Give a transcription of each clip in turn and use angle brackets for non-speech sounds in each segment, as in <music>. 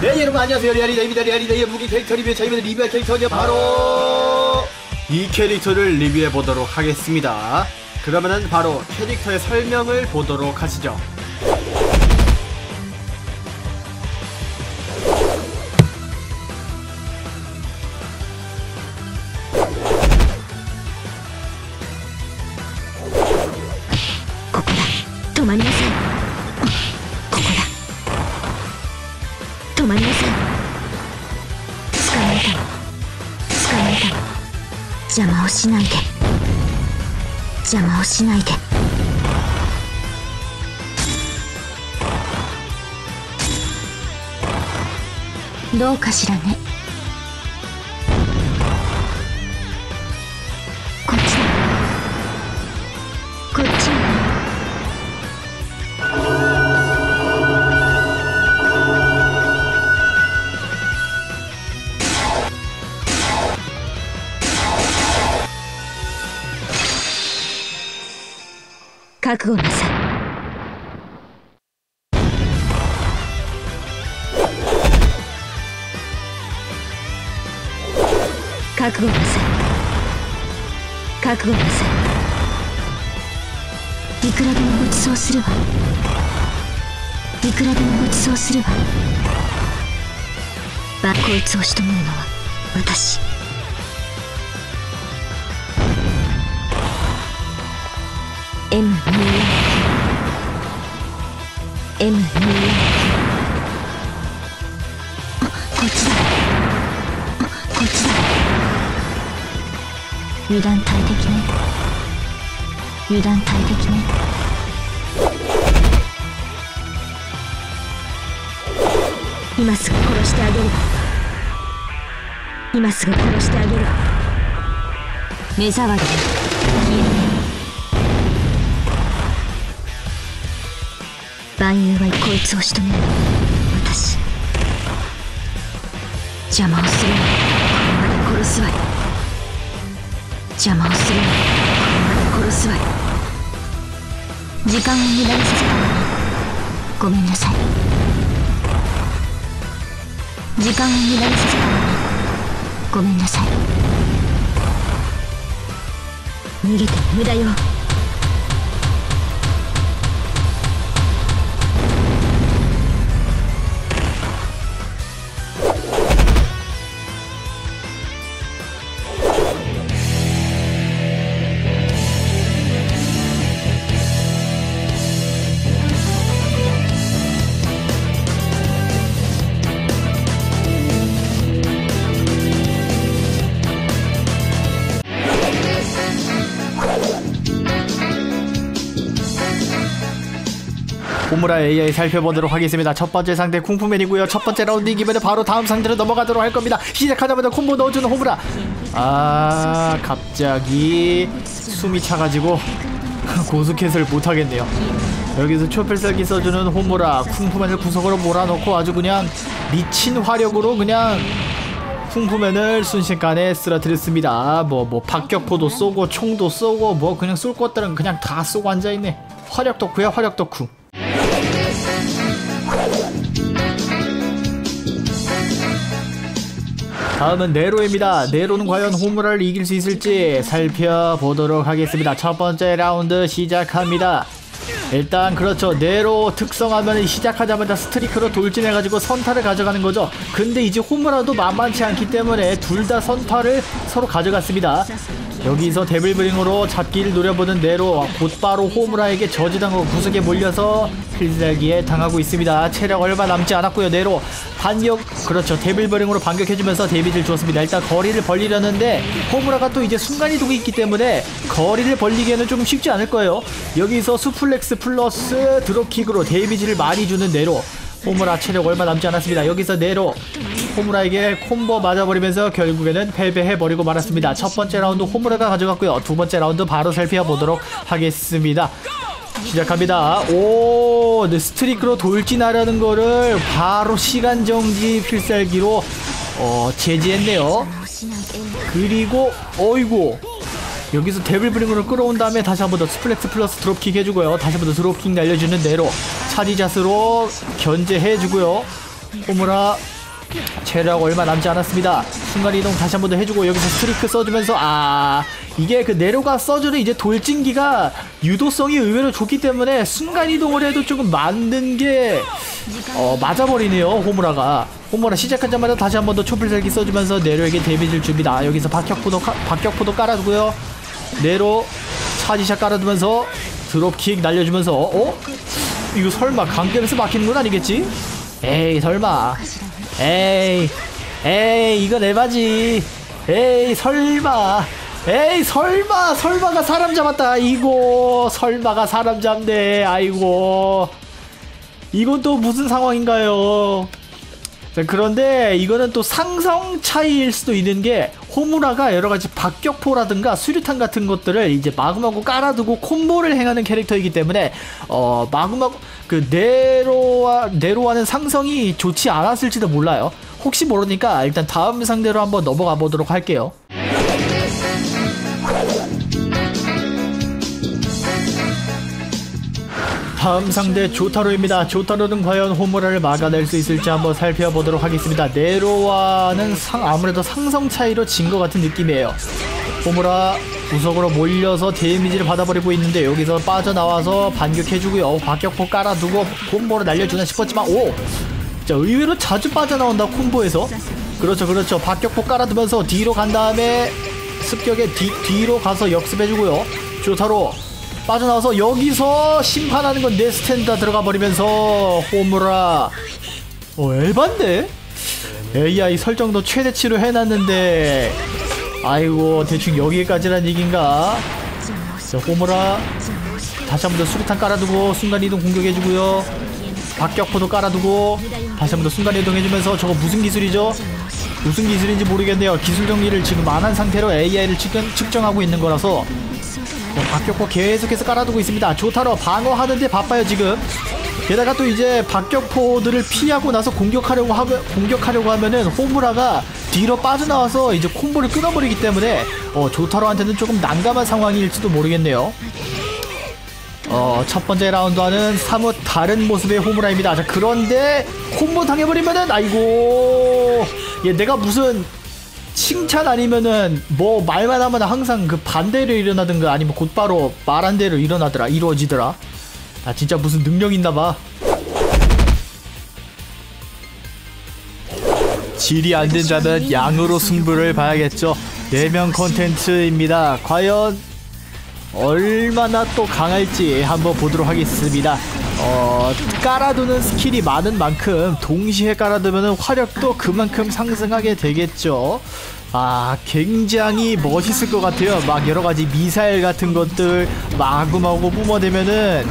네 여러분 안녕하세요. 리아리다입니다. 리아리다의 무기 캐릭터 리뷰. 자 이번에 리뷰할 캐릭터는 바로 이 캐릭터를 리뷰해 보도록 하겠습니다. 그러면은 바로 캐릭터의 설명을 보도록 하시죠 邪魔をしないで。邪魔をしないで。どうかしらね。覚悟なさい。覚悟なさい。覚悟なさい。いくらでもご馳走するわいくらでもご馳走するわばこいつを仕留めるのは私。M 2 M 2こっちだこっちだ油断大敵ね。油断大敵ね。今すぐ殺してあげる今すぐ殺してあげる目障り消えな万有はこいつを仕留める私邪魔をするなこの場で殺すわよ邪魔をするなこの場で殺すわよ時間を無駄にさせたわねごめんなさい時間を無駄にさせたわねごめんなさい逃げて無駄よ。 보무라 AI 살펴보도록 하겠습니다. 첫 번째 상대 쿵푸맨이고요. 첫 번째 라운드 이기면 바로 다음 상대로 넘어가도록 할 겁니다. 시작하자마자 콤보 넣어주는 호무라. 아 갑자기 숨이 차가지고 <laughs> 고스켓을 못하겠네요. 여기서 초필살기 써주는 호무라 쿵푸맨을 구석으로 몰아넣고 아주 그냥 미친 화력으로 그냥 쿵푸맨을 순식간에 쓰러뜨렸습니다. 뭐, 뭐, 박격포도 쏘고, 총도 쏘고, 뭐, 그냥 쏠 것들은 그냥 다 쏘고 앉아있네. 화력 덕후야, 화력 덕후. 다음은 네로입니다. 네로는 과연 호무라를 이길 수 있을지 살펴보도록 하겠습니다. 첫 번째 라운드 시작합니다. 일단 그렇죠 네로 특성하면 시작하자마자 streak로 돌진해가지고 선타를 가져가는 거죠 근데 이제 호무라도 만만치 않기 때문에 둘 다 선타를 서로 가져갔습니다 여기서 데빌브링으로 잡기를 노려보는 네로 곧바로 호무라에게 저지당하고 구석에 몰려서 필살기에 당하고 있습니다. 체력 얼마 남지 않았고요 네로. 반격 그렇죠. 데빌브링으로 반격해주면서 데미지를 주었습니다. 일단 거리를 벌리려는데 호무라가 또 이제 순간이동이 있기 때문에 거리를 벌리기에는 조금 쉽지 않을 거예요. 여기서 수플렉스 플러스 드롭킥으로 데미지를 많이 주는 네로. 호무라 체력 얼마 남지 않았습니다. 여기서 네로 호무라에게 콤보 맞아버리면서 결국에는 패배해버리고 말았습니다. 첫 번째 라운드 호무라가 가져갔고요. 두 번째 라운드 바로 살펴보도록 하겠습니다. 시작합니다. 오, 네, streak로 돌진하려는 거를 바로 시간 정지 필살기로 어, 제지했네요. 그리고 어이구 여기서 Devil Bringer로 끌어온 다음에 다시 한 번 더 suplex 플러스 드롭킥 해주고요. 다시 한 번 더 드롭킥 날려주는 대로 차디자스로 견제해주고요. 호무라 체력 얼마 남지 않았습니다. 순간이동 다시 한 번 더 해주고 여기서 streak 써주면서 아 이게 그 네로가 써주는 이제 돌진기가 유도성이 의외로 좋기 때문에 순간이동을 해도 조금 맞는 게 어, 맞아버리네요 호무라가 호무라 시작하자마자 다시 한 번 더 초필살기 써주면서 네로에게 데미지를 줍니다. 여기서 박격포도 카- 박격포도 깔아두고요. 네로 차지샷 깔아두면서 드롭킥 날려주면서 어? 이거 설마 강점에서 막히는 건 아니겠지? 에이 설마 에이 에이 이건 에바지. 에이 설마. 에이 설마. 설마가 사람 잡았다. 아이고 설마가 사람 잡네. 아이고. 이건 또 무슨 상황인가요? 자, 그런데 이거는 또 상성 차이일 수도 있는 게 호무라가 여러 가지 박격포라든가 수류탄 같은 것들을 이제 마구마구 깔아두고 콤보를 행하는 캐릭터이기 때문에 어 마구마구 그 네로와 네로와는 상성이 좋지 않았을지도 몰라요. 혹시 모르니까 일단 다음 상대로 한번 넘어가 보도록 할게요. 다음 상대 조타로입니다. 조타로는 과연 호무라를 막아낼 수 있을지 한번 살펴보도록 하겠습니다. 네로와는 상, 아무래도 상성 차이로 진 것 같은 느낌이에요. 호무라 구석으로 몰려서 데미지를 받아버리고 있는데 여기서 빠져나와서 반격해주고요. 박격포 깔아두고 콤보를 날려주나 싶었지만 오! 자 의외로 자주 빠져나온다 콤보에서 그렇죠 그렇죠 박격포 깔아두면서 뒤로 간 다음에 습격에 뒤, 뒤로 가서 역습해주고요. 조타로 빠져나와서 여기서 심판하는 건내 스탠다 들어가 버리면서 호무라 어 엘반데? AI 설정도 최대치로 해놨는데 아이고 대충 여기까지란 얘긴가 자 호무라 다시 한 번 더 수류탄 깔아두고 순간이동 공격해주고요 박격포도 깔아두고 다시 한 번 더 순간이동 해주면서 저거 무슨 기술이죠? 무슨 기술인지 모르겠네요 기술 정리를 지금 안 한 상태로 AI를 측정, 측정하고 있는 거라서 어, 박격포 계속해서 깔아두고 있습니다. 조타로 방어하는데 바빠요 지금. 게다가 또 이제 박격포들을 피하고 나서 공격하려고 하면 공격하려고 하면은 호무라가 뒤로 빠져나와서 이제 콤보를 끊어버리기 때문에 어, 조타로한테는 조금 난감한 상황일지도 모르겠네요. 어, 첫 번째 라운드와는 사뭇 다른 모습의 호무라입니다. 자, 그런데 콤보 당해버리면은 아이고, 얘 내가 무슨 칭찬 아니면은 뭐 말만 하면 항상 그 반대로 일어나든가 아니면 곧바로 말한 대로 일어나더라 이루어지더라. 아 진짜 무슨 능력 있나봐. 질이 안 된다면 양으로 승부를 봐야겠죠. 4명 콘텐츠입니다. 과연 얼마나 또 강할지 한번 보도록 하겠습니다. 어, 깔아두는 스킬이 많은 만큼 동시에 깔아두면 화력도 그만큼 상승하게 되겠죠. 아, 굉장히 멋있을 것 같아요. 막 여러 가지 미사일 같은 것들 마구마구 뿜어대면은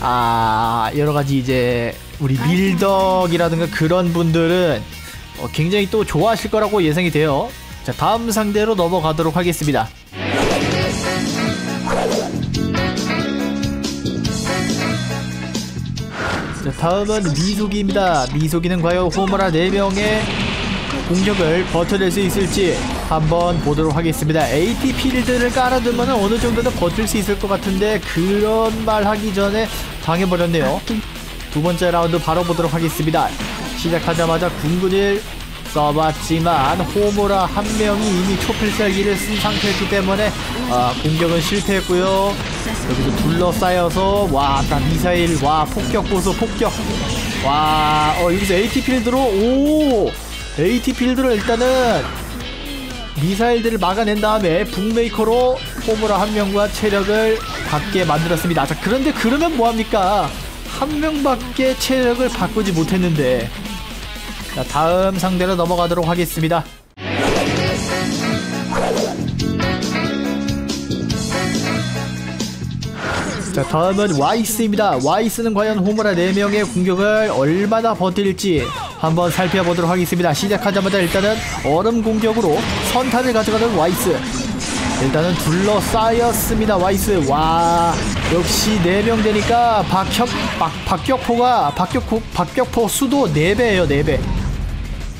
아, 여러 가지 이제 우리 밀덕이라든가 그런 분들은 어, 굉장히 또 좋아하실 거라고 예상이 돼요. 자, 다음 상대로 넘어가도록 하겠습니다. 자, 다음은 미소기입니다. 미소기는 과연 호무라 4명의 공격을 버텨낼 수 있을지 한번 보도록 하겠습니다. AT 필드를 깔아두면 어느 정도는 버틸 수 있을 것 같은데 그런 말 하기 전에 당해버렸네요. 두 번째 라운드 바로 보도록 하겠습니다. 시작하자마자 군군일 써봤지만 호무라 한 명이 이미 초필살기를 쓴 상태였기 때문에 아, 공격은 실패했고요. 여기서 둘러싸여서 와나 미사일 와 폭격 보소 폭격 와 어, 여기서 AT 필드로 오 AT 필드로 일단은 미사일들을 막아낸 다음에 북메이커로 호무라 한 명과 체력을 받게 만들었습니다. 자 그런데 그러면 뭐합니까? 한 명밖에 체력을 바꾸지 못했는데 자 다음 상대로 넘어가도록 하겠습니다. 자 다음은 와이스입니다. 와이스는 과연 호무라 4명의 공격을 얼마나 버틸지 한번 살펴보도록 하겠습니다. 시작하자마자 일단은 얼음 공격으로 선타를 가져가는 와이스 일단은 둘러싸였습니다 와이스 와 역시 4명 되니까 박격, 박, 박격포가 박격포, 박격포 수도 4배에요 4배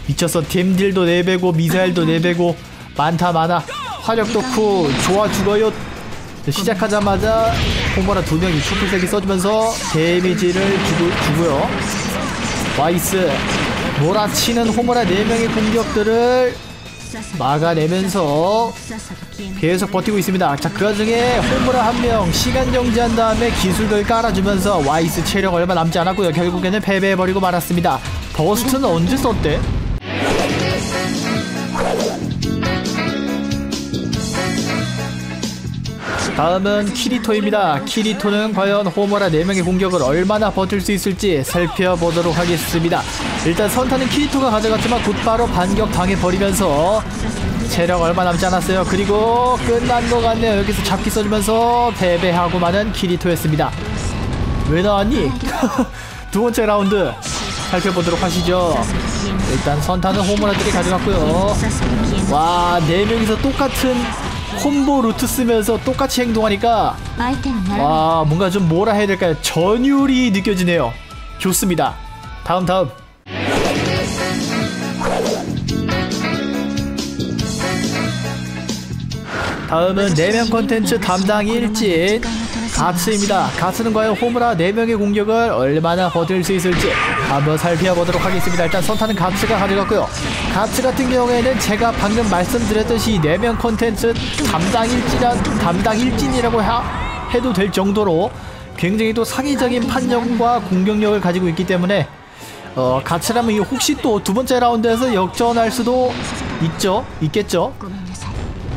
미쳤어 댐딜도 4배고 미사일도 4배고 많다 많아 화력도 크 좋아 죽어요 시작하자마자 호무라 두 명이 초록색이 써주면서 데미지를 주고, 주고요 와이스 몰아치는 호무라 4명의 공격들을 막아내면서 계속 버티고 있습니다. 자, 그 와중에 호무라 한 명 시간 정지한 다음에 기술들 깔아주면서 와이스 체력 얼마 남지 않았고요. 결국에는 패배해버리고 말았습니다. burst는 언제 썼대? 다음은 키리토입니다. 키리토는 과연 호무라 4명의 공격을 얼마나 버틸 수 있을지 살펴보도록 하겠습니다. 일단 선타는 키리토가 가져갔지만 곧바로 반격 당해버리면서 체력 얼마 남지 않았어요. 그리고 끝난 것 같네요. 여기서 잡기 써주면서 패배하고 마는 키리토였습니다. 왜 나왔니? <laughs> 두 번째 라운드 살펴보도록 하시죠. 일단 선타는 호모라들이 가져갔고요. 와, 네 명이서 똑같은 콤보 루트 쓰면서 똑같이 행동하니까 와 뭔가 좀 뭐라 해야 될까요? 전율이 느껴지네요. 좋습니다. 다음 다음. 다음은 네 내면 컨텐츠 담당 일진 가츠입니다. 가츠는 과연 호무라 4명의 공격을 얼마나 버틸 수 있을지 한번 살펴보도록 하겠습니다. 일단 선타는 가츠가 가져갔고요. 가츠 같은 경우에는 제가 방금 말씀드렸듯이 4명 컨텐츠 담당 일진이란 담당 일진이라고 하, 해도 될 정도로 굉장히 또 상위적인 판정과 공격력을 가지고 있기 때문에 어, 가츠라면 이 혹시 또 두 번째 라운드에서 역전할 수도 있죠? 있겠죠?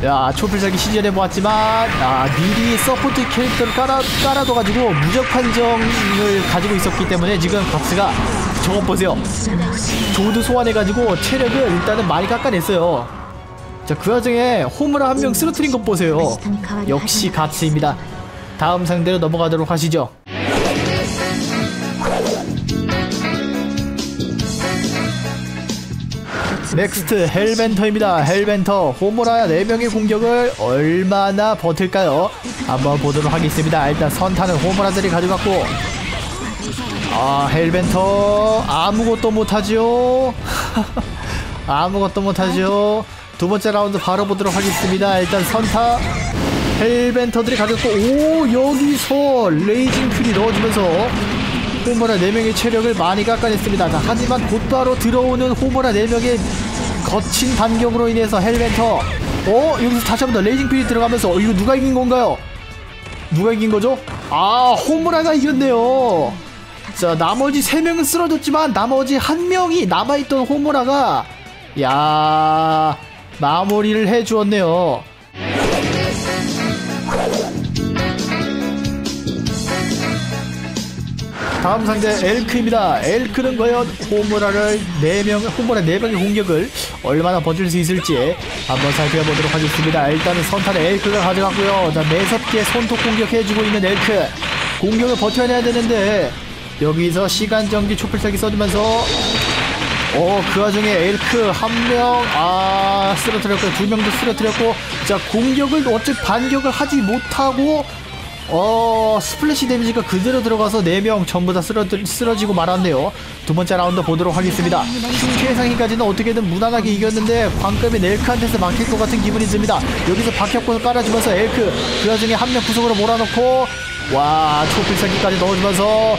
야 초필살기 시전해보았지만 아 미리 support 캐릭터를 깔아, 깔아둬가지고 무적 판정을 가지고 있었기 때문에 지금 가츠가 저거 보세요. 조드 소환해가지고 체력을 일단은 많이 깎아냈어요. 자 그 와중에 호무라 한 명 쓰러트린 것 보세요. 역시 가츠입니다. 다음 상대로 넘어가도록 하시죠. 넥스트 헬벤터입니다. 헬벤터 호무라 4명의 공격을 얼마나 버틸까요? 한번 보도록 하겠습니다. 일단 선타는 호무라들이 가져갔고 아 헬벤터 아무것도 못하죠. <laughs> 아무것도 못하죠. 두 번째 라운드 바로 보도록 하겠습니다. 일단 선타 헬벤터들이 가져갔고 오 여기서 raging fury 넣어주면서 호무라 4명의 체력을 많이 깎아냈습니다. 자, 하지만 곧바로 들어오는 호무라 4명의 거친 반격으로 인해서 헬벤터 어? 여기서 다시 한번 더 raging fury 들어가면서 어, 이거 누가 이긴 건가요? 누가 이긴 거죠? 아 호무라가 이겼네요 자 나머지 3명은 쓰러졌지만 나머지 한 명이 남아있던 호무라가 야 마무리를 해주었네요 다음 상대 엘크입니다. 엘크는 과연 호무라를 4명, 호무라 4명의 공격을 얼마나 버틸 수 있을지 한번 살펴보도록 하겠습니다. 일단은 선탄에 엘크가 가져갔고요. 자, 매섭게 손톱 공격해주고 있는 엘크. 공격을 버텨내야 되는데 여기서 시간 정지 초필살기 써주면서 어, 그 와중에 엘크 한 명, 아, 쓰러뜨렸고, 두 명도 쓰러뜨렸고, 자, 공격을 어째 반격을 하지 못하고, 어, splash 데미지가 그대로 들어가서 4명 전부 다 쓰러, 쓰러지고 말았네요. 두 번째 라운드 보도록 하겠습니다. 흉 최상위까지는 어떻게든 무난하게 이겼는데, 광급이 엘크한테서 막힐 것 같은 기분이 듭니다. 여기서 박혁권을 깔아주면서 엘크, 그 와중에 한 명 구석으로 몰아넣고, 와, 초필살기까지 넣어주면서,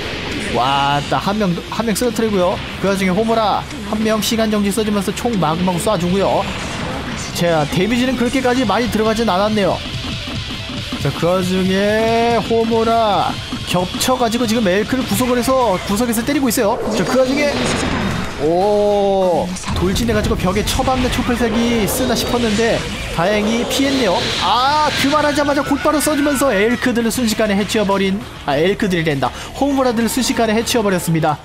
와, 한 명, 한 명 쓰러뜨리고요. 그 와중에 호모라, 한 명 시간 정지 써주면서 총 마구마구 쏴주고요. 자, 데미지는 그렇게까지 많이 들어가진 않았네요. 자, 그 와중에 호모라 겹쳐가지고 지금 엘크를 구석을 해서 구석에서 때리고 있어요. 자, 그 와중에 오 돌진해가지고 벽에 처박는 초필살기 쓰나 싶었는데 다행히 피했네요. 아, 그 말하자마자 곧바로 써주면서 엘크들을 순식간에 해치워버린 아, 엘크들이 된다. 호모라들을 순식간에 해치워버렸습니다.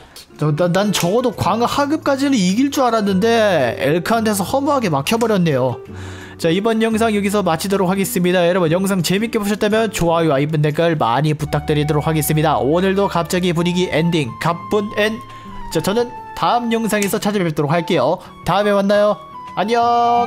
난, 난 적어도 광어 하급까지는 이길 줄 알았는데 엘크한테서 허무하게 막혀버렸네요. 자 이번 영상 여기서 마치도록 하겠습니다. 여러분 영상 재밌게 보셨다면 좋아요와 이쁜 댓글 많이 부탁드리도록 하겠습니다. 오늘도 갑자기 분위기 엔딩 가쁜 엔자 저는 다음 영상에서 찾아뵙도록 할게요. 다음에 만나요. 안녕